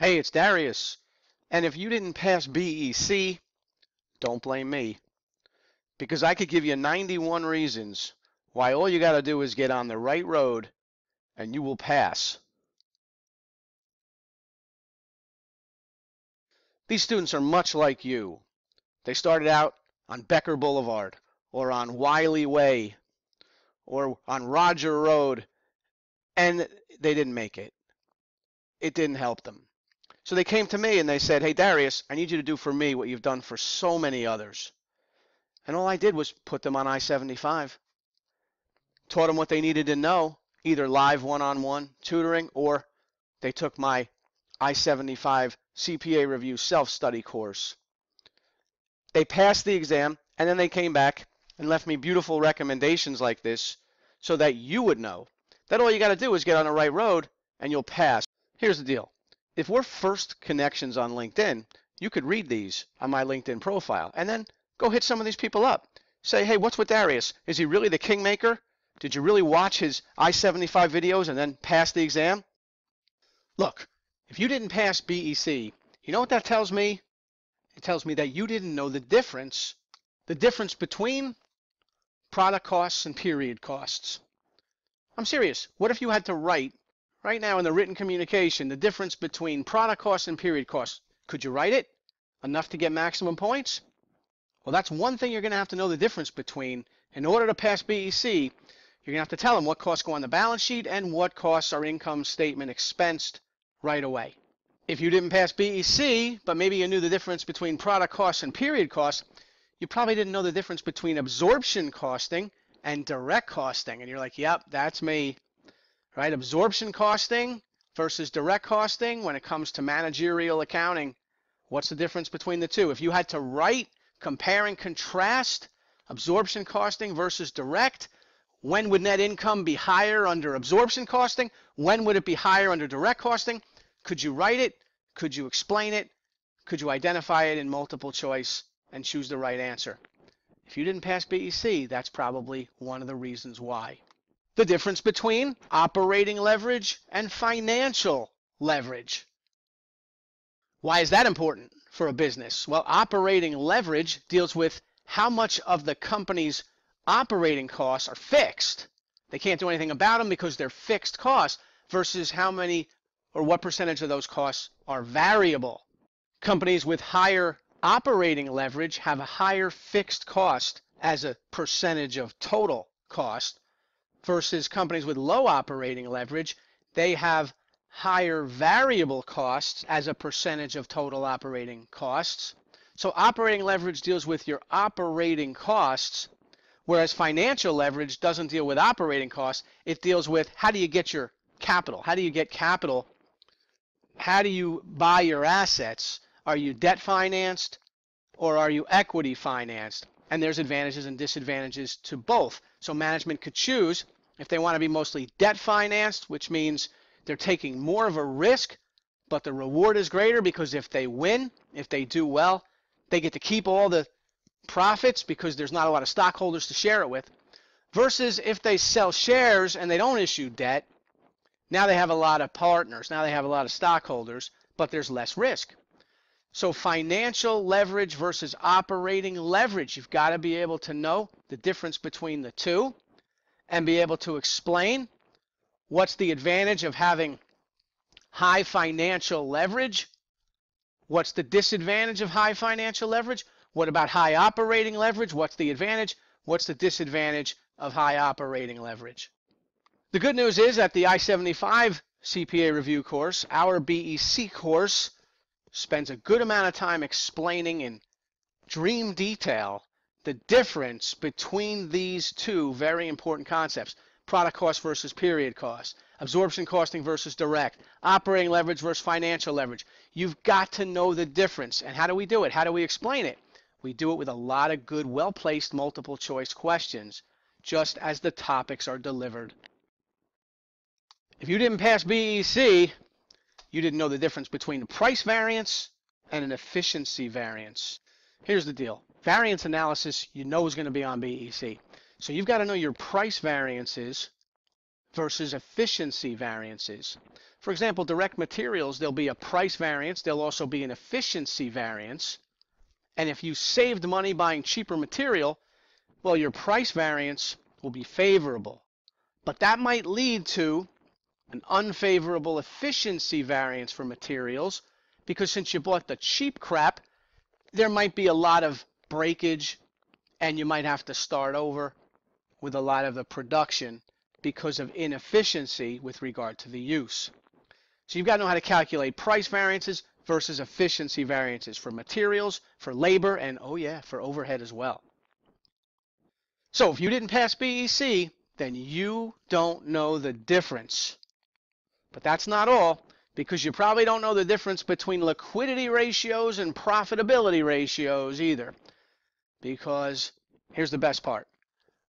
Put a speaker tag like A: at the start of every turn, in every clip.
A: Hey, it's Darius. And if you didn't pass BEC, don't blame me. Because I could give you 91 reasons why all you got to do is get on the right road and you will pass. These students are much like you. They started out on Becker Boulevard or on Wiley Way or on Roger Road and they didn't make it. It didn't help them. So they came to me and they said, Hey, Darius, I need you to do for me what you've done for so many others. And all I did was put them on I 75, taught them what they needed to know, either live one on one tutoring or they took my I 75 CPA review self study course. They passed the exam and then they came back and left me beautiful recommendations like this so that you would know that all you got to do is get on the right road and you'll pass. Here's the deal if we're first connections on LinkedIn, you could read these on my LinkedIn profile and then go hit some of these people up. Say, hey, what's with Darius? Is he really the kingmaker? Did you really watch his I 75 videos and then pass the exam? Look, if you didn't pass BEC, you know what that tells me? It tells me that you didn't know the difference, the difference between product costs and period costs. I'm serious. What if you had to write right now in the written communication the difference between product costs and period costs? Could you write it enough to get maximum points? Well, that's one thing you're going to have to know the difference between. In order to pass BEC, you're going to have to tell them what costs go on the balance sheet and what costs are income statement expensed right away. If you didn't pass BEC, but maybe you knew the difference between product costs and period costs, you probably didn't know the difference between absorption costing and direct costing. And you're like, yep, that's me. Right? Absorption costing versus direct costing when it comes to managerial accounting. What's the difference between the two? If you had to write, compare, and contrast absorption costing versus direct, when would net income be higher under absorption costing? When would it be higher under direct costing? Could you write it? Could you explain it? Could you identify it in multiple choice and choose the right answer? If you didn't pass BEC, that's probably one of the reasons why. The difference between operating leverage and financial leverage. Why is that important for a business? Well, operating leverage deals with how much of the company's operating costs are fixed. They can't do anything about them because they're fixed costs versus how many or what percentage of those costs are variable. Companies with higher operating leverage have a higher fixed cost as a percentage of total cost versus companies with low operating leverage, they have higher variable costs as a percentage of total operating costs. So operating leverage deals with your operating costs, whereas financial leverage doesn't deal with operating costs. It deals with how do you get your capital? How do you get capital? How do you buy your assets? Are you debt financed or are you equity financed? And there's advantages and disadvantages to both. So management could choose if they want to be mostly debt financed, which means they're taking more of a risk, but the reward is greater because if they win, if they do well, they get to keep all the profits because there's not a lot of stockholders to share it with. Versus if they sell shares and they don't issue debt, now they have a lot of partners, now they have a lot of stockholders, but there's less risk. So financial leverage versus operating leverage, you've got to be able to know the difference between the two and be able to explain what's the advantage of having high financial leverage, what's the disadvantage of high financial leverage, what about high operating leverage, what's the advantage, what's the disadvantage of high operating leverage. The good news is that the I-75 CPA review course, our BEC course, spends a good amount of time explaining in dream detail the difference between these two very important concepts product cost versus period cost, absorption costing versus direct, operating leverage versus financial leverage. You've got to know the difference. And how do we do it? How do we explain it? We do it with a lot of good, well placed multiple choice questions, just as the topics are delivered. If you didn't pass BEC, you didn't know the difference between a price variance and an efficiency variance. Here's the deal. Variance analysis you know is going to be on BEC. So you've got to know your price variances versus efficiency variances. For example, direct materials, there'll be a price variance, there'll also be an efficiency variance. And if you saved money buying cheaper material, well, your price variance will be favorable. But that might lead to an unfavorable efficiency variance for materials because since you bought the cheap crap, there might be a lot of breakage and you might have to start over with a lot of the production because of inefficiency with regard to the use. So you've got to know how to calculate price variances versus efficiency variances for materials, for labor, and oh yeah, for overhead as well. So if you didn't pass BEC, then you don't know the difference. But that's not all, because you probably don't know the difference between liquidity ratios and profitability ratios either. Because here's the best part.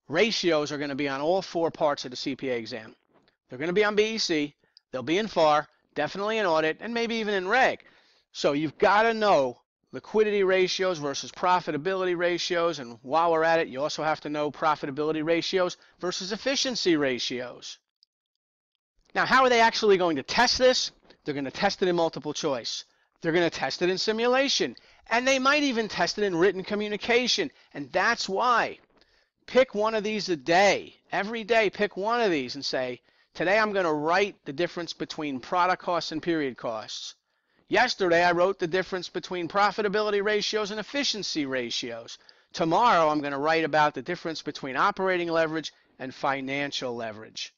A: Ratios are going to be on all four parts of the CPA exam. They're going to be on BEC, they'll be in FAR, definitely in audit, and maybe even in reg. So you've got to know liquidity ratios versus profitability ratios. And while we're at it, you also have to know profitability ratios versus efficiency ratios. Now, how are they actually going to test this? They're going to test it in multiple choice. They're going to test it in simulation. And they might even test it in written communication. And that's why pick one of these a day. Every day, pick one of these and say, today I'm going to write the difference between product costs and period costs. Yesterday, I wrote the difference between profitability ratios and efficiency ratios. Tomorrow, I'm going to write about the difference between operating leverage and financial leverage.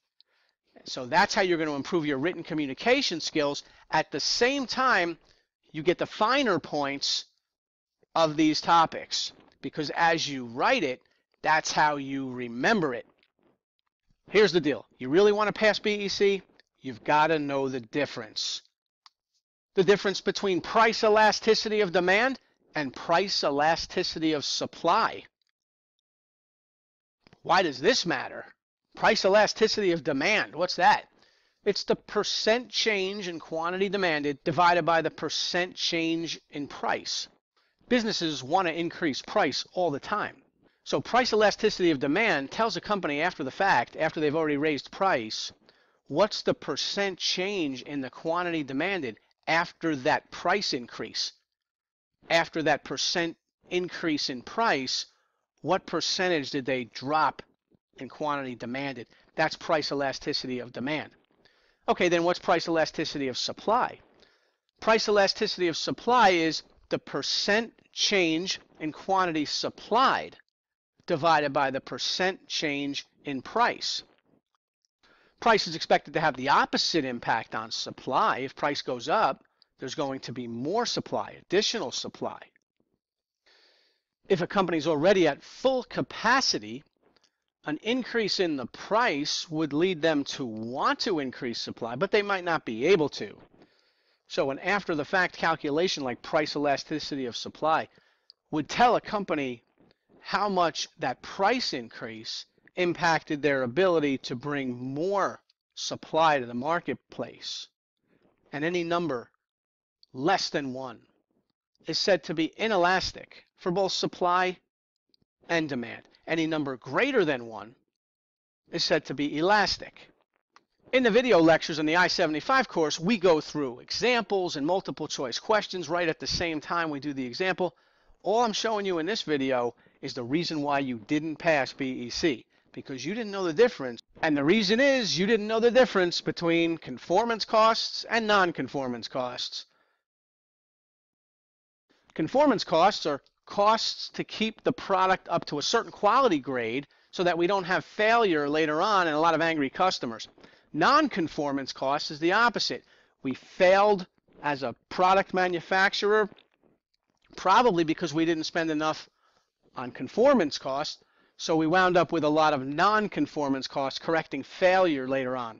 A: So that's how you're going to improve your written communication skills. At the same time, you get the finer points of these topics because as you write it, that's how you remember it. Here's the deal. You really want to pass BEC? You've got to know the difference the difference between price elasticity of demand and price elasticity of supply. Why does this matter? Price elasticity of demand, what's that? It's the percent change in quantity demanded divided by the percent change in price. Businesses want to increase price all the time. So price elasticity of demand tells a company after the fact, after they've already raised price, what's the percent change in the quantity demanded after that price increase, after that percent increase in price, what percentage did they drop in quantity demanded? That's price elasticity of demand. Okay, then what's price elasticity of supply? Price elasticity of supply is the percent change in quantity supplied divided by the percent change in price. Price is expected to have the opposite impact on supply. If price goes up, there's going to be more supply, additional supply. If a company is already at full capacity, an increase in the price would lead them to want to increase supply, but they might not be able to. So an after the fact calculation like price elasticity of supply would tell a company how much that price increase impacted their ability to bring more supply to the marketplace. And any number less than 1 is said to be inelastic for both supply and demand. Any number greater than 1 is said to be elastic. In the video lectures in the I-75 course, we go through examples and multiple choice questions right at the same time we do the example. All I'm showing you in this video is the reason why you didn't pass BEC because you didn't know the difference. And the reason is you didn't know the difference between conformance costs and non-conformance costs. Conformance costs are costs to keep the product up to a certain quality grade so that we don't have failure later on and a lot of angry customers. Non-conformance costs is the opposite. We failed as a product manufacturer probably because we didn't spend enough on conformance costs so we wound up with a lot of non-conformance costs correcting failure later on.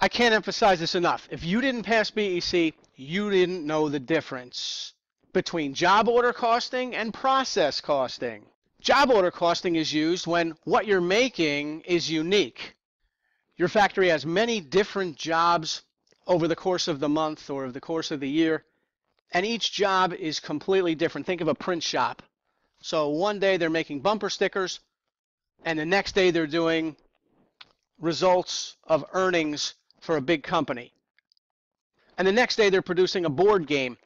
A: I can't emphasize this enough. If you didn't pass BEC, you didn't know the difference between job order costing and process costing. Job order costing is used when what you're making is unique. Your factory has many different jobs over the course of the month or of the course of the year, and each job is completely different. Think of a print shop. So one day they're making bumper stickers, and the next day they're doing results of earnings for a big company. And the next day they're producing a board game.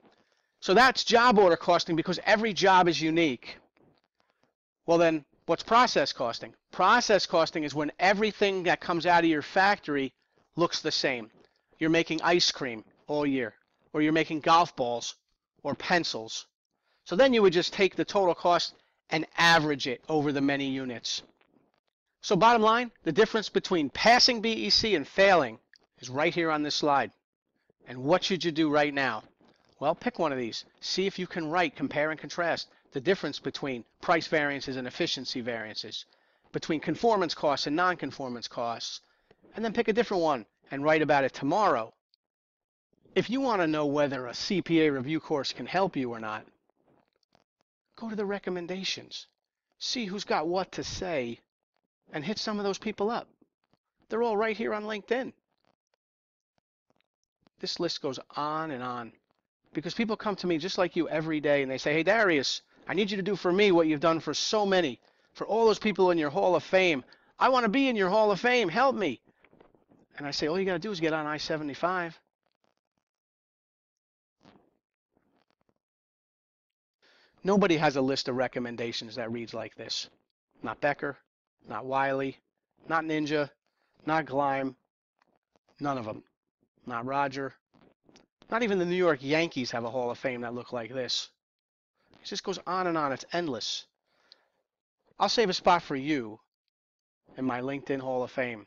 A: So that's job order costing because every job is unique. Well then, what's process costing? Process costing is when everything that comes out of your factory looks the same. You're making ice cream all year, or you're making golf balls or pencils. So then you would just take the total cost and average it over the many units. So bottom line, the difference between passing BEC and failing is right here on this slide. And what should you do right now? Well, pick one of these. See if you can write, compare and contrast the difference between price variances and efficiency variances, between conformance costs and non-conformance costs, and then pick a different one and write about it tomorrow. If you want to know whether a CPA review course can help you or not, go to the recommendations. See who's got what to say and hit some of those people up. They're all right here on LinkedIn. This list goes on and on because people come to me just like you every day and they say, Hey, Darius, I need you to do for me what you've done for so many, for all those people in your Hall of Fame. I want to be in your Hall of Fame. Help me. And I say, All you got to do is get on I 75. Nobody has a list of recommendations that reads like this. Not Becker, not Wiley, not Ninja, not Gleim, none of them. Not Roger. Not even the New York Yankees have a Hall of Fame that look like this. It just goes on and on. It's endless. I'll save a spot for you in my LinkedIn Hall of Fame.